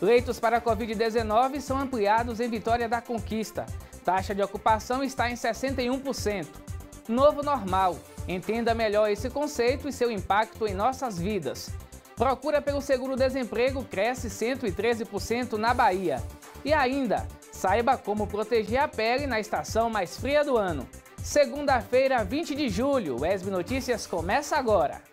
Leitos para a Covid-19 são ampliados em Vitória da Conquista. Taxa de ocupação está em 61%. Novo normal. Entenda melhor esse conceito e seu impacto em nossas vidas. Procura pelo seguro-desemprego cresce 113% na Bahia. E ainda, saiba como proteger a pele na estação mais fria do ano. Segunda-feira, 20 de julho, o ESB Notícias começa agora.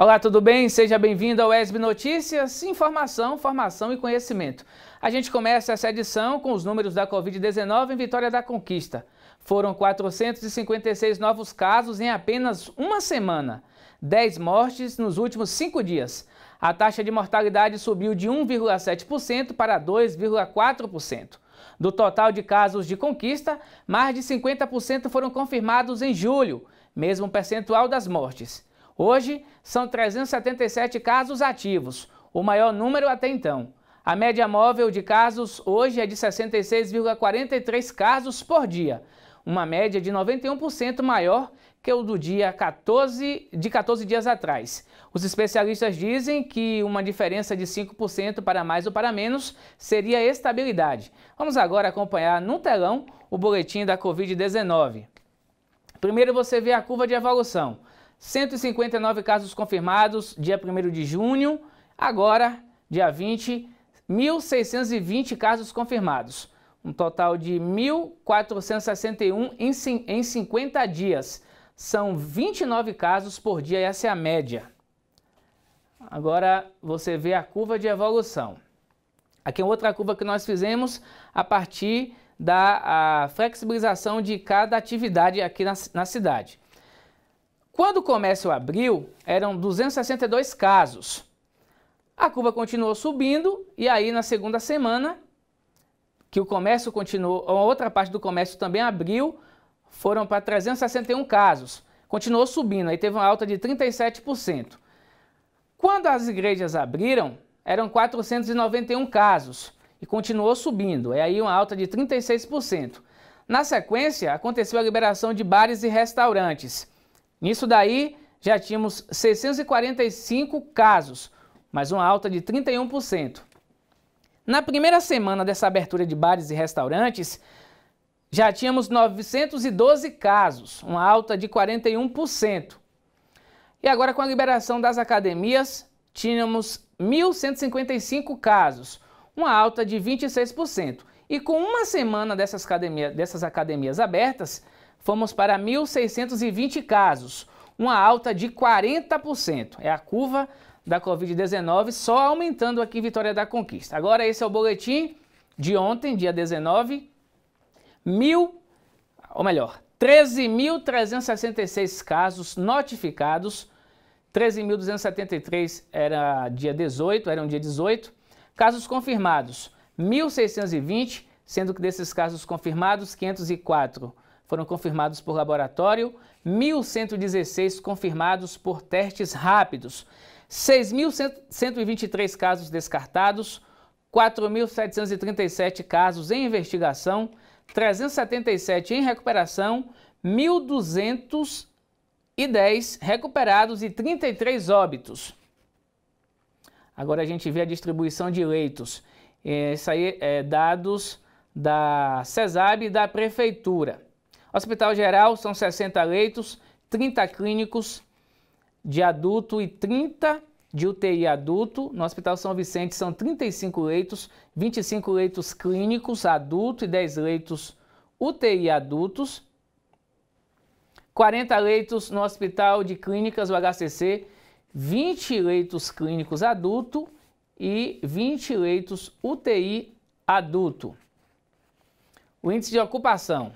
Olá, tudo bem? Seja bem-vindo ao ESB Notícias, informação, formação e conhecimento. A gente começa essa edição com os números da Covid-19 em Vitória da Conquista. Foram 456 novos casos em apenas uma semana, 10 mortes nos últimos cinco dias. A taxa de mortalidade subiu de 1,7% para 2,4%. Do total de casos de conquista, mais de 50% foram confirmados em julho, mesmo percentual das mortes. Hoje, são 377 casos ativos, o maior número até então. A média móvel de casos hoje é de 66,43 casos por dia, uma média de 91% maior que o do dia 14, de 14 dias atrás. Os especialistas dizem que uma diferença de 5% para mais ou para menos seria estabilidade. Vamos agora acompanhar no telão o boletim da Covid-19. Primeiro você vê a curva de evolução. 159 casos confirmados, dia 1 de junho. Agora, dia 20, 1.620 casos confirmados. Um total de 1.461 em 50 dias. São 29 casos por dia, essa é a média. Agora você vê a curva de evolução. Aqui é outra curva que nós fizemos a partir da flexibilização de cada atividade aqui na, na cidade. Quando o comércio abriu, eram 262 casos. A curva continuou subindo e aí na segunda semana, que o comércio continuou, a outra parte do comércio também abriu, foram para 361 casos. Continuou subindo, aí teve uma alta de 37%. Quando as igrejas abriram, eram 491 casos e continuou subindo, é aí uma alta de 36%. Na sequência, aconteceu a liberação de bares e restaurantes. Nisso daí, já tínhamos 645 casos, mais uma alta de 31%. Na primeira semana dessa abertura de bares e restaurantes, já tínhamos 912 casos, uma alta de 41%. E agora, com a liberação das academias, tínhamos 1.155 casos, uma alta de 26%. E com uma semana dessas, academia, dessas academias abertas, fomos para 1.620 casos, uma alta de 40%. É a curva da Covid-19 só aumentando aqui em Vitória da Conquista. Agora esse é o boletim de ontem, dia 19, mil, ou melhor, 13.366 casos notificados, 13.273 era dia 18, era um dia 18, casos confirmados, 1.620, sendo que desses casos confirmados, 504 foram confirmados por laboratório, 1.116 confirmados por testes rápidos, 6.123 casos descartados, 4.737 casos em investigação, 377 em recuperação, 1.210 recuperados e 33 óbitos. Agora a gente vê a distribuição de leitos. Isso aí é dados da CESAB e da Prefeitura. Hospital Geral são 60 leitos, 30 clínicos de adulto e 30 de UTI adulto. No Hospital São Vicente são 35 leitos, 25 leitos clínicos adulto e 10 leitos UTI adultos. 40 leitos no Hospital de Clínicas, o HCC, 20 leitos clínicos adulto e 20 leitos UTI adulto. O índice de ocupação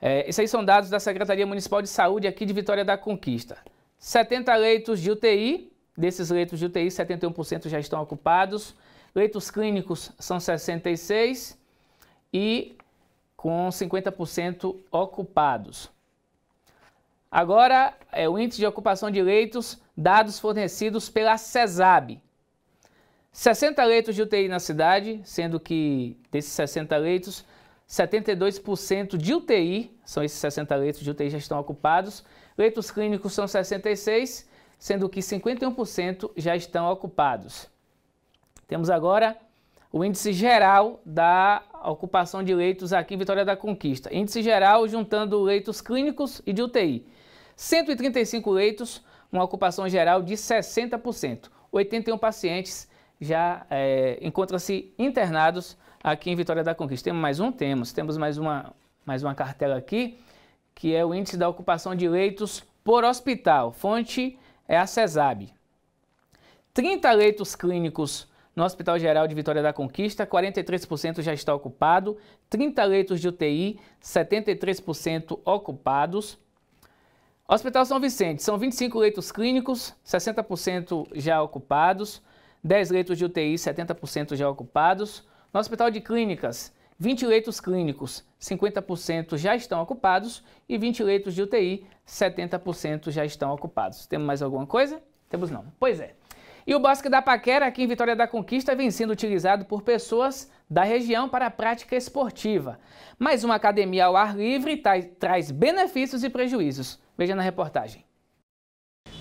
é, esses aí são dados da Secretaria Municipal de Saúde aqui de Vitória da Conquista. 70 leitos de UTI, desses leitos de UTI, 71% já estão ocupados. Leitos clínicos são 66 e com 50% ocupados. Agora, é o índice de ocupação de leitos, dados fornecidos pela CESAB. 60 leitos de UTI na cidade, sendo que desses 60 leitos, 72% de UTI, são esses 60 leitos de UTI já estão ocupados. Leitos clínicos são 66, sendo que 51% já estão ocupados. Temos agora o índice geral da ocupação de leitos aqui em Vitória da Conquista. Índice geral juntando leitos clínicos e de UTI. 135 leitos, uma ocupação geral de 60%. 81 pacientes já é, encontram-se internados aqui em Vitória da Conquista. Temos mais um? Temos. Temos mais uma, mais uma cartela aqui, que é o índice da ocupação de leitos por hospital. Fonte é a CESAB. 30 leitos clínicos no Hospital Geral de Vitória da Conquista, 43% já está ocupado. 30 leitos de UTI, 73% ocupados. Hospital São Vicente, são 25 leitos clínicos, 60% já ocupados. 10 leitos de UTI, 70% já ocupados. No Hospital de Clínicas, 20 leitos clínicos, 50% já estão ocupados e 20 leitos de UTI, 70% já estão ocupados. Temos mais alguma coisa? Temos não. Pois é. E o Bosque da Paquera, aqui em Vitória da Conquista, vem sendo utilizado por pessoas da região para a prática esportiva. Mas uma academia ao ar livre traz benefícios e prejuízos. Veja na reportagem.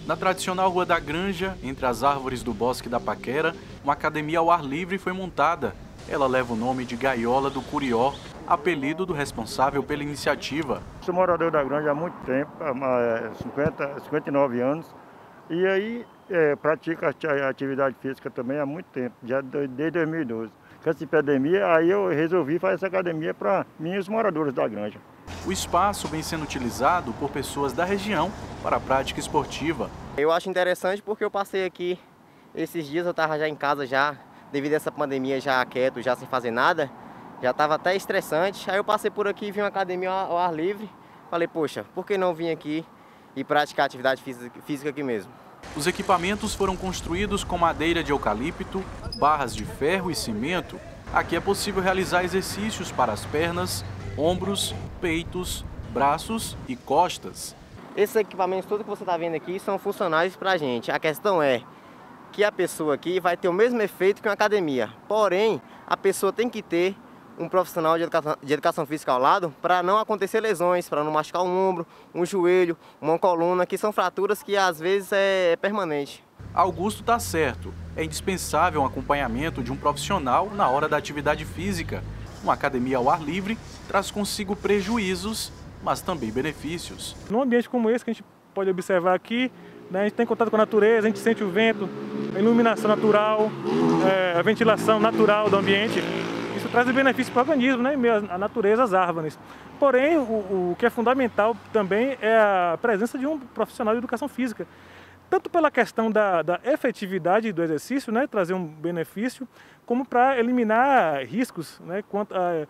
Na tradicional Rua da Granja, entre as árvores do Bosque da Paquera, uma academia ao ar livre foi montada. Ela leva o nome de Gaiola do Curió, apelido do responsável pela iniciativa. Sou morador da Granja há muito tempo, há 50, 59 anos, e aí é, pratico atividade física também há muito tempo, já desde 2012. Com essa epidemia, aí eu resolvi fazer essa academia para mim os moradores da Granja. O espaço vem sendo utilizado por pessoas da região para a prática esportiva. Eu acho interessante porque eu passei aqui esses dias, eu estava já em casa já, devido a essa pandemia já quieto, já sem fazer nada, já estava até estressante. Aí eu passei por aqui, vi uma academia ao ar livre, falei, poxa, por que não vir aqui e praticar atividade física aqui mesmo? Os equipamentos foram construídos com madeira de eucalipto, barras de ferro e cimento. Aqui é possível realizar exercícios para as pernas, ombros, peitos, braços e costas. Esses equipamentos todos que você está vendo aqui são funcionais para a gente. A questão é que a pessoa aqui vai ter o mesmo efeito que uma academia. Porém, a pessoa tem que ter um profissional de educação, de educação física ao lado para não acontecer lesões, para não machucar um ombro, um joelho, uma coluna, que são fraturas que às vezes é permanente. Augusto está certo. É indispensável um acompanhamento de um profissional na hora da atividade física. Uma academia ao ar livre traz consigo prejuízos, mas também benefícios. Num ambiente como esse que a gente pode observar aqui, né, a gente tem contato com a natureza, a gente sente o vento, a iluminação natural, é, a ventilação natural do ambiente. Isso traz benefício para o organismo, né, a natureza, as árvores. Porém, o, o que é fundamental também é a presença de um profissional de educação física. Tanto pela questão da, da efetividade do exercício, né, trazer um benefício, como para eliminar riscos, né, quanto a,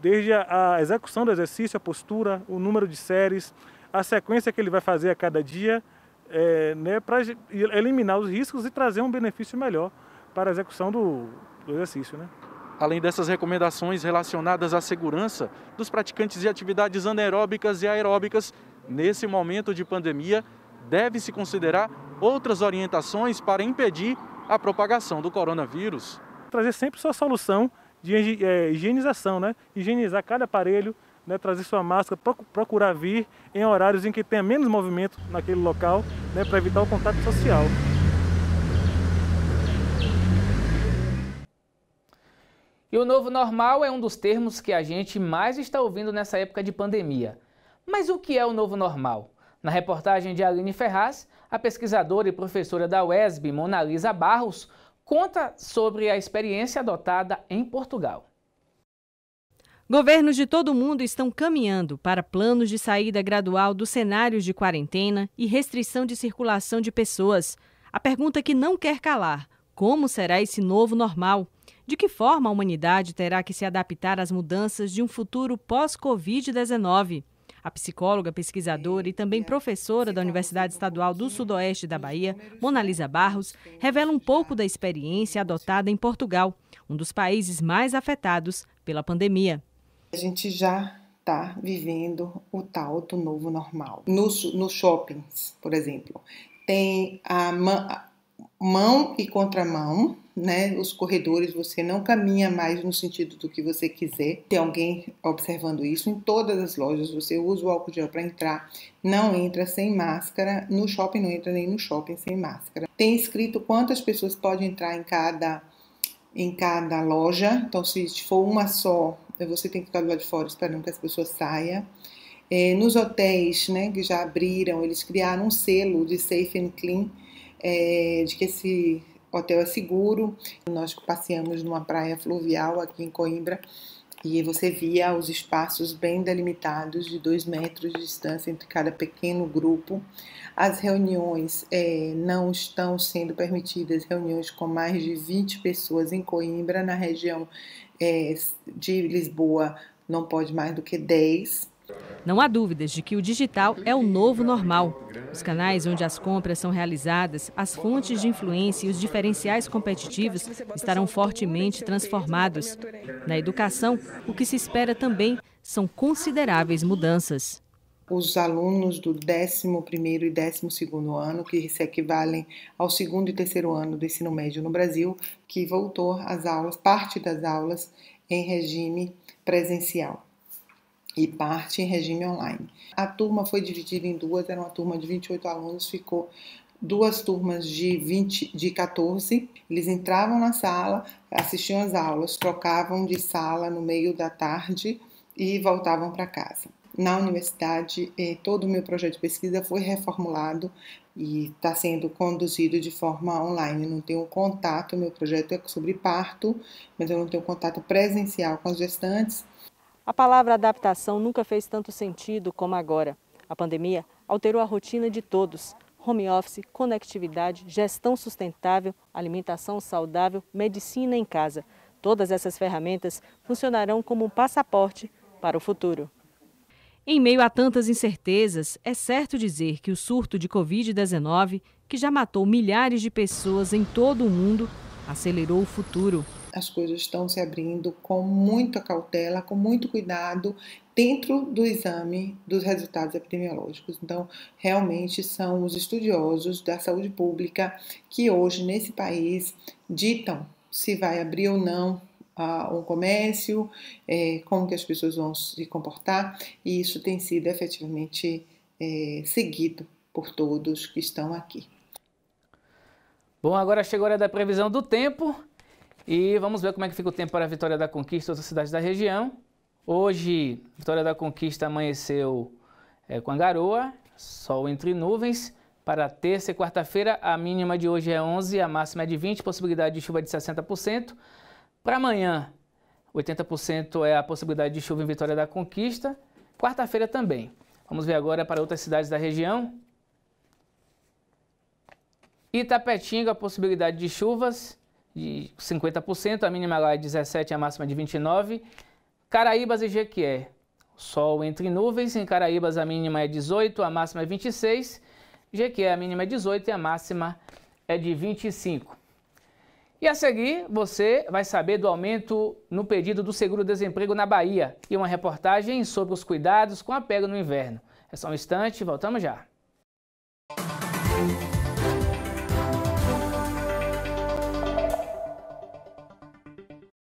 desde a, a, execução do exercício, a postura, o número de séries, a sequência que ele vai fazer a cada dia, é, né, para eliminar os riscos e trazer um benefício melhor para a execução do, do exercício. Né. Além dessas recomendações relacionadas à segurança dos praticantes de atividades anaeróbicas e aeróbicas, nesse momento de pandemia, deve-se considerar outras orientações para impedir a propagação do coronavírus. Trazer sempre sua solução de é, higienização, né? higienizar cada aparelho, né? trazer sua máscara, procurar vir em horários em que tenha menos movimento naquele local, né? para evitar o contato social. E o novo normal é um dos termos que a gente mais está ouvindo nessa época de pandemia. Mas o que é o novo normal? Na reportagem de Aline Ferraz, a pesquisadora e professora da UESB, Monalisa Barros, conta sobre a experiência adotada em Portugal. Governos de todo o mundo estão caminhando para planos de saída gradual dos cenários de quarentena e restrição de circulação de pessoas. A pergunta que não quer calar: como será esse novo normal? De que forma a humanidade terá que se adaptar às mudanças de um futuro pós-Covid-19? A psicóloga, pesquisadora e também professora da Universidade Estadual do Sudoeste da Bahia, Monalisa Barros, revela um pouco da experiência adotada em Portugal, um dos países mais afetados pela pandemia. A gente já está vivendo o tal do novo normal. Nos, shoppings, por exemplo, tem a mão, mão e contramão, né, os corredores, você não caminha mais no sentido do que você quiser. Tem alguém observando isso em todas as lojas. Você usa o álcool gel para entrar, não entra sem máscara. No shopping não entra nem no shopping sem máscara. Tem escrito quantas pessoas podem entrar em cada em cada loja. Então, se for uma só, você tem que ficar do lado de fora esperando que as pessoas saiam. É, nos hotéis, né, que já abriram, eles criaram um selo de safe and clean, é, de que esse hotel é seguro. Nós passeamos numa praia fluvial aqui em Coimbra e você via os espaços bem delimitados de dois metros de distância entre cada pequeno grupo. As reuniões é, não estão sendo permitidas, reuniões com mais de 20 pessoas em Coimbra, na região é, de Lisboa não pode mais do que 10. Não há dúvidas de que o digital é o novo normal. Os canais onde as compras são realizadas, as fontes de influência e os diferenciais competitivos estarão fortemente transformados. Na educação, o que se espera também são consideráveis mudanças. Os alunos do 11º e 12º ano, que se equivalem ao segundo e terceiro ano do ensino médio no Brasil, que voltou às aulas, parte das aulas em regime presencial e parte em regime online. A turma foi dividida em duas, era uma turma de 28 alunos, ficou duas turmas de 20, de 14. Eles entravam na sala, assistiam às aulas, trocavam de sala no meio da tarde e voltavam para casa. Na universidade, eh, todo o meu projeto de pesquisa foi reformulado e está sendo conduzido de forma online. Eu não tenho contato, meu projeto é sobre parto, mas eu não tenho contato presencial com as gestantes a palavra adaptação nunca fez tanto sentido como agora. A pandemia alterou a rotina de todos. Home office, conectividade, gestão sustentável, alimentação saudável, medicina em casa. Todas essas ferramentas funcionarão como um passaporte para o futuro. Em meio a tantas incertezas, é certo dizer que o surto de Covid-19, que já matou milhares de pessoas em todo o mundo, acelerou o futuro as coisas estão se abrindo com muita cautela, com muito cuidado, dentro do exame dos resultados epidemiológicos. Então, realmente são os estudiosos da saúde pública que hoje nesse país ditam se vai abrir ou não um comércio, é, como que as pessoas vão se comportar, e isso tem sido efetivamente é, seguido por todos que estão aqui. Bom, agora chegou a hora da previsão do tempo. E vamos ver como é que fica o tempo para a Vitória da Conquista e outras cidades da região. Hoje, Vitória da Conquista amanheceu é, com a garoa, sol entre nuvens. Para terça e quarta-feira, a mínima de hoje é 11, a máxima é de 20, possibilidade de chuva de 60%. Para amanhã, 80% é a possibilidade de chuva em Vitória da Conquista. Quarta-feira também. Vamos ver agora para outras cidades da região. Itapetinga, a possibilidade de chuvas de 50%, a mínima lá é 17 e a máxima de 29. Caraíbas e Jequié, sol entre nuvens, em Caraíbas a mínima é 18, a máxima é 26. Jequié a mínima é 18 e a máxima é de 25. E a seguir, você vai saber do aumento no pedido do seguro-desemprego na Bahia e uma reportagem sobre os cuidados com a pega no inverno. É só um instante, voltamos já.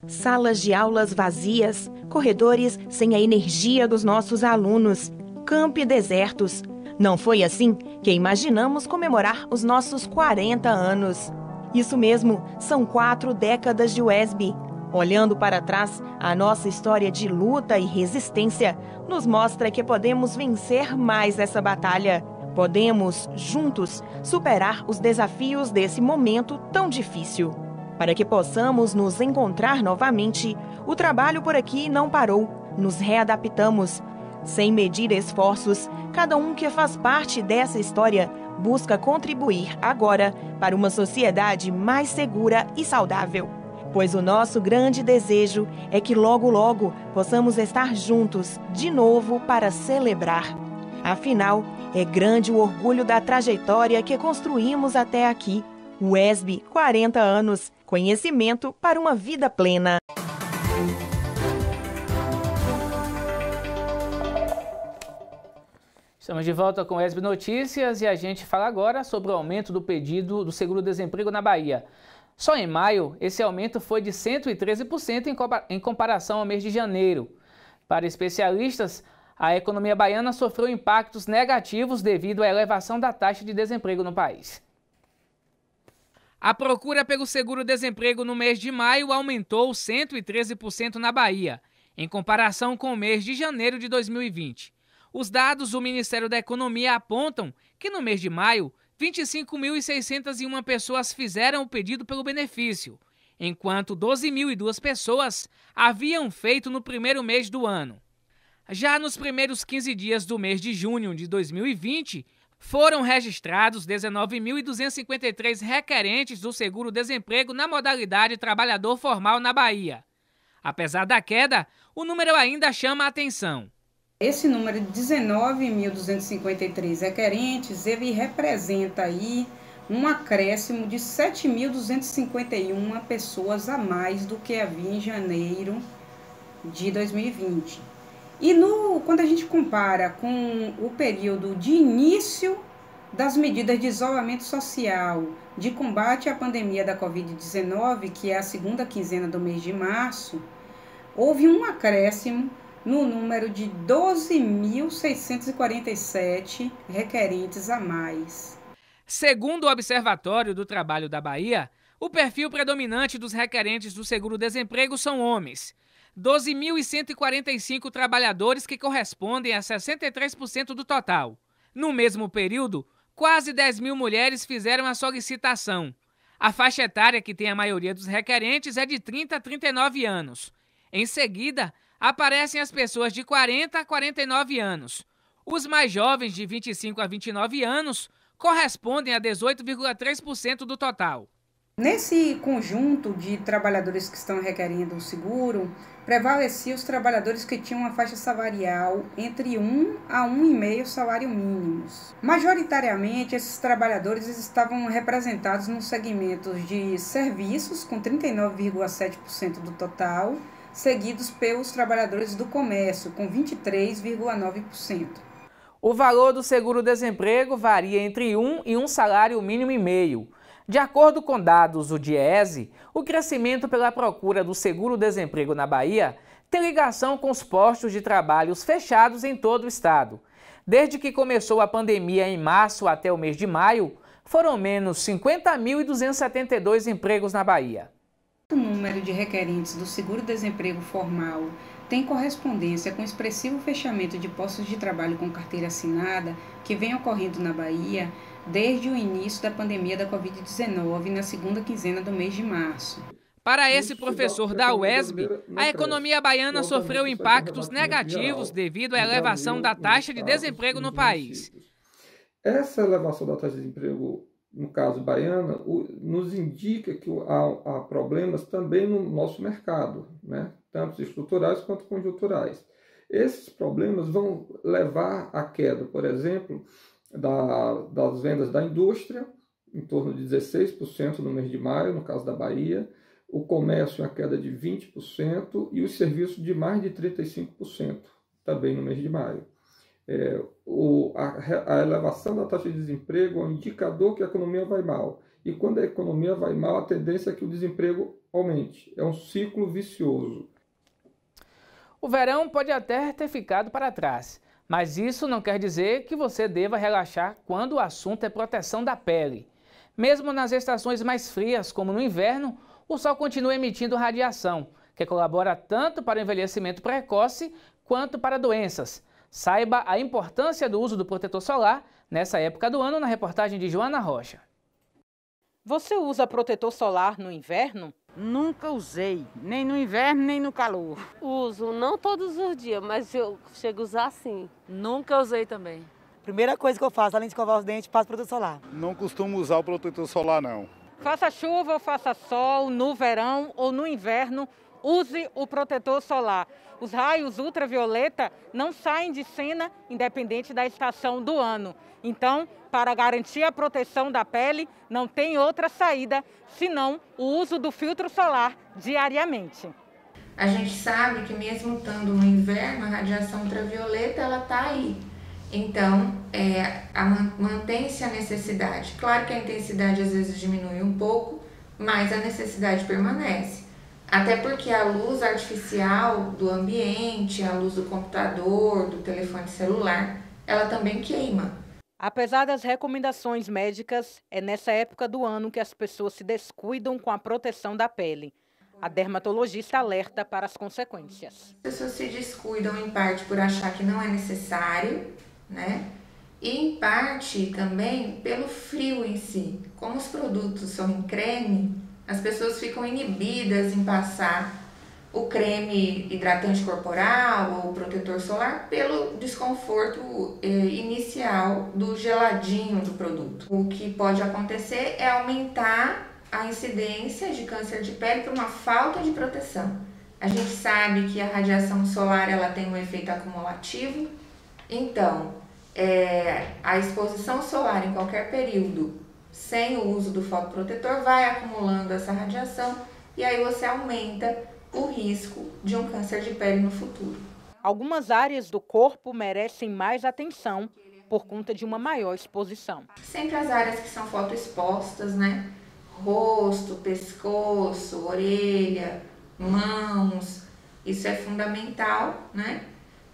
salas de aulas vazias, corredores sem a energia dos nossos alunos, campi desertos. Não foi assim que imaginamos comemorar os nossos 40 anos. Isso mesmo, são quatro décadas de UESB. Olhando para trás, a nossa história de luta e resistência nos mostra que podemos vencer mais essa batalha. Podemos, juntos, superar os desafios desse momento tão difícil. Para que possamos nos encontrar novamente, o trabalho por aqui não parou. Nos readaptamos. Sem medir esforços, cada um que faz parte dessa história busca contribuir agora para uma sociedade mais segura e saudável. Pois o nosso grande desejo é que logo, logo possamos estar juntos de novo para celebrar. Afinal, é grande o orgulho da trajetória que construímos até aqui. O ESB, 40 anos, Conhecimento para uma vida plena. Estamos de volta com ESB Notícias e a gente fala agora sobre o aumento do pedido do seguro-desemprego na Bahia. Só em maio, esse aumento foi de 113% em comparação ao mês de janeiro. Para especialistas, a economia baiana sofreu impactos negativos devido à elevação da taxa de desemprego no país. A procura pelo seguro-desemprego no mês de maio aumentou 113% na Bahia, em comparação com o mês de janeiro de 2020. Os dados do Ministério da Economia apontam que no mês de maio, 25.601 pessoas fizeram o pedido pelo benefício, enquanto 12.002 pessoas haviam feito no primeiro mês do ano. Já nos primeiros 15 dias do mês de junho de 2020, foram registrados 19.253 requerentes do seguro-desemprego na modalidade trabalhador formal na Bahia. Apesar da queda, o número ainda chama a atenção. Esse número de 19.253 requerentes, ele representa aí um acréscimo de 7.251 pessoas a mais do que havia em janeiro de 2020. E no, quando a gente compara com o período de início das medidas de isolamento social, de combate à pandemia da Covid-19, que é a segunda quinzena do mês de março, houve um acréscimo no número de 12.647 requerentes a mais. Segundo o Observatório do Trabalho da Bahia, o perfil predominante dos requerentes do seguro-desemprego são homens. 12.145 trabalhadores, que correspondem a 63% do total. No mesmo período, quase 10 mil mulheres fizeram a solicitação. A faixa etária que tem a maioria dos requerentes é de 30 a 39 anos. Em seguida, aparecem as pessoas de 40 a 49 anos. Os mais jovens, de 25 a 29 anos, correspondem a 18,3% do total. Nesse conjunto de trabalhadores que estão requerendo o seguro, prevalecia os trabalhadores que tinham uma faixa salarial entre 1 a 1,5 salário mínimos. Majoritariamente, esses trabalhadores estavam representados nos segmentos de serviços, com 39,7% do total, seguidos pelos trabalhadores do comércio, com 23,9%. O valor do seguro-desemprego varia entre 1 e 1 salário mínimo e meio. De acordo com dados do DIESE, o crescimento pela procura do seguro-desemprego na Bahia tem ligação com os postos de trabalhos fechados em todo o estado. Desde que começou a pandemia em março até o mês de maio, foram menos 50.272 empregos na Bahia. O número de requerentes do seguro-desemprego formal tem correspondência com o expressivo fechamento de postos de trabalho com carteira assinada que vem ocorrendo na Bahia desde o início da pandemia da Covid-19 na segunda quinzena do mês de março. Para esse professor da UESB, a economia baiana sofreu impactos negativos devido à elevação da taxa de desemprego no país. Essa elevação da taxa de desemprego, no caso baiana, nos indica que há, problemas também no nosso mercado, né? tanto estruturais quanto conjunturais. Esses problemas vão levar à queda, por exemplo, da, das vendas da indústria, em torno de 16% no mês de maio, no caso da Bahia, o comércio, uma queda de 20%, e os serviços de mais de 35%, também no mês de maio. É, o, a, a, elevação da taxa de desemprego é um indicador que a economia vai mal. E quando a economia vai mal, a tendência é que o desemprego aumente. É um ciclo vicioso. O verão pode até ter ficado para trás, mas isso não quer dizer que você deva relaxar quando o assunto é proteção da pele. Mesmo nas estações mais frias, como no inverno, o sol continua emitindo radiação, que colabora tanto para o envelhecimento precoce quanto para doenças. Saiba a importância do uso do protetor solar nessa época do ano na reportagem de Joana Rocha. Você usa protetor solar no inverno? Nunca usei, nem no inverno nem no calor. Uso, não todos os dias, mas eu chego a usar sim. Nunca usei também. Primeira coisa que eu faço, além de escovar os dentes, passo protetor solar. Não costumo usar o protetor solar, não. Faça chuva ou faça sol, no verão ou no inverno, use o protetor solar. Os raios ultravioleta não saem de cena independente da estação do ano. Então, para garantir a proteção da pele, não tem outra saída senão o uso do filtro solar diariamente. A gente sabe que mesmo estando no inverno, a radiação ultravioleta ela está aí. Então, é, mantém-se a necessidade. Claro que a intensidade às vezes diminui um pouco, mais a necessidade permanece. Até porque a luz artificial do ambiente, a luz do computador, do telefone celular, ela também queima. Apesar das recomendações médicas, é nessa época do ano que as pessoas se descuidam com a proteção da pele. A dermatologista alerta para as consequências. As pessoas se descuidam em parte por achar que não é necessário, né? E em parte também pelo frio em si. Como os produtos são em creme, as pessoas ficam inibidas em passar o creme hidratante corporal ou protetor solar pelo desconforto eh, inicial do geladinho do produto. O que pode acontecer é aumentar a incidência de câncer de pele por uma falta de proteção. A gente sabe que a radiação solar ela tem um efeito acumulativo, então é, a exposição solar em qualquer período sem o uso do fotoprotetor vai acumulando essa radiação e aí você aumenta o risco de um câncer de pele no futuro. Algumas áreas do corpo merecem mais atenção por conta de uma maior exposição. Sempre as áreas que são fotoexpostas, né? Rosto, pescoço, orelha, mãos, isso é fundamental, né?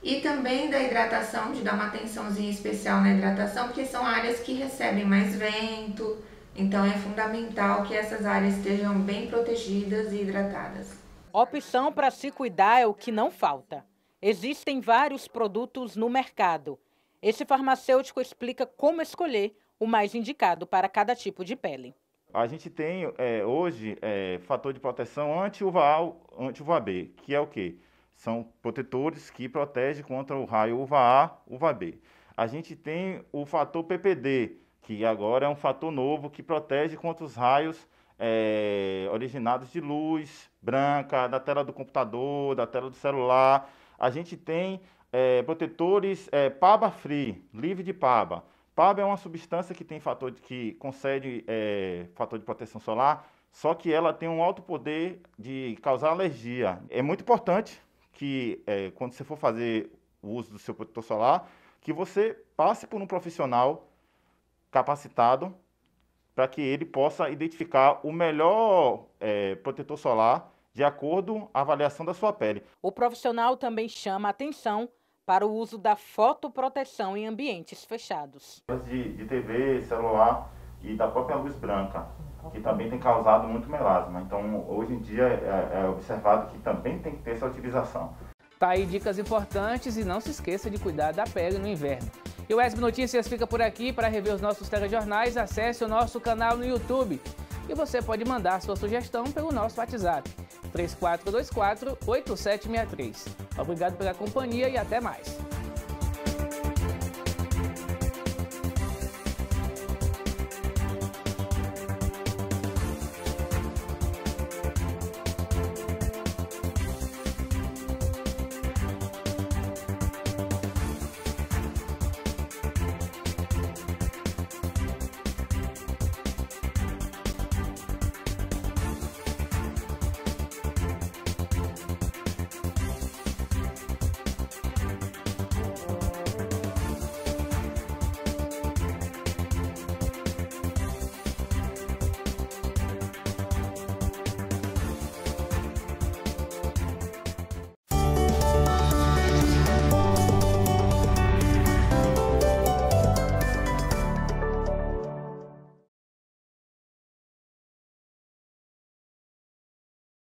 E também da hidratação, de dar uma atençãozinha especial na hidratação, porque são áreas que recebem mais vento, então é fundamental que essas áreas estejam bem protegidas e hidratadas. Opção para se cuidar é o que não falta. Existem vários produtos no mercado. Esse farmacêutico explica como escolher o mais indicado para cada tipo de pele. A gente tem é, hoje é, fator de proteção anti-UVA anti-UVB, que é o quê? São protetores que protegem contra o raio UVA, UVB. A gente tem o fator PPD, que agora é um fator novo que protege contra os raios é, originados de luz branca, da tela do computador, da tela do celular. A gente tem é, protetores é, PABA free, livre de PABA. PABA é uma substância que tem fator de, que concede é, fator de proteção solar, só que ela tem um alto poder de causar alergia. É muito importante que é, quando você for fazer o uso do seu protetor solar, que você passe por um profissional capacitado para que ele possa identificar o melhor é, protetor solar de acordo com a avaliação da sua pele. O profissional também chama atenção para o uso da fotoproteção em ambientes fechados. De, de TV, celular e da própria luz branca, que também tem causado muito melasma. Então, hoje em dia é, é observado que também tem que ter essa utilização. Tá aí dicas importantes e não se esqueça de cuidar da pele no inverno. E o SB Notícias fica por aqui. Para rever os nossos telejornais, acesse o nosso canal no YouTube. E você pode mandar sua sugestão pelo nosso WhatsApp, 3424-8763. Obrigado pela companhia e até mais.